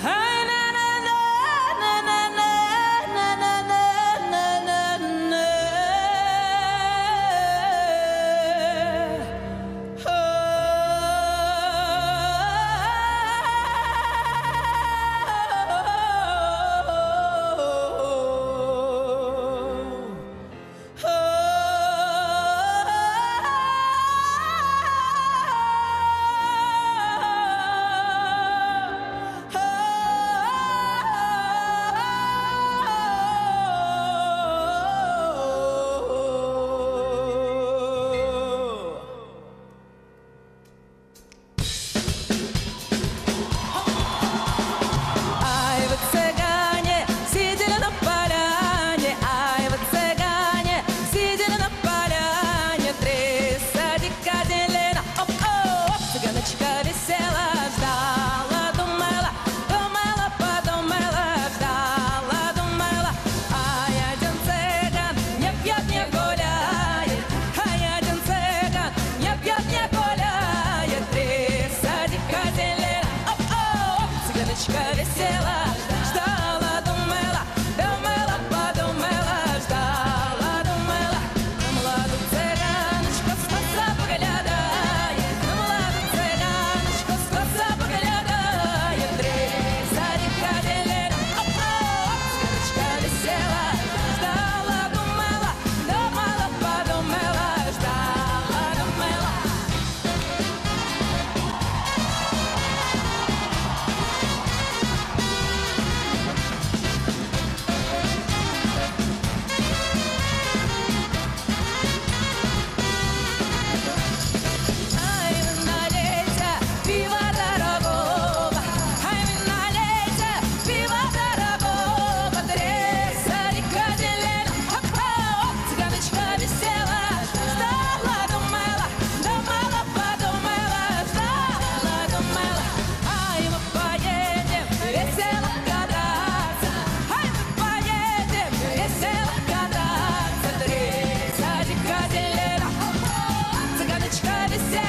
Hey! say